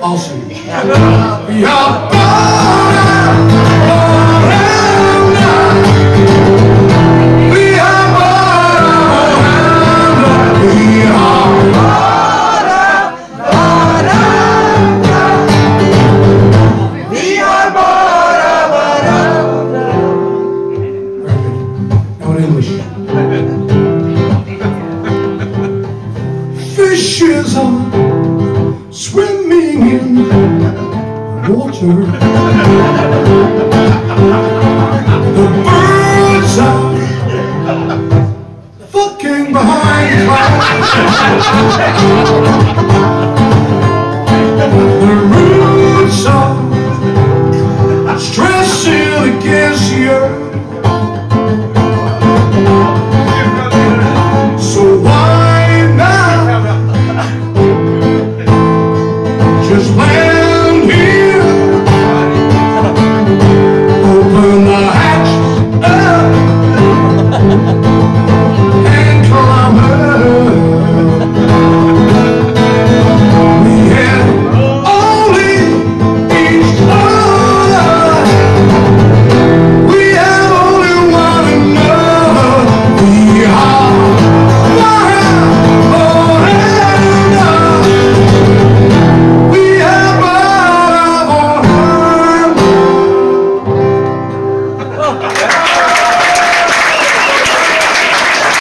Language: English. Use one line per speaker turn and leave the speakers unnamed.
Als u. Ja. fishes are swimming in water. The birds are fucking behind clouds. The roots are stressing against the earth. Cause when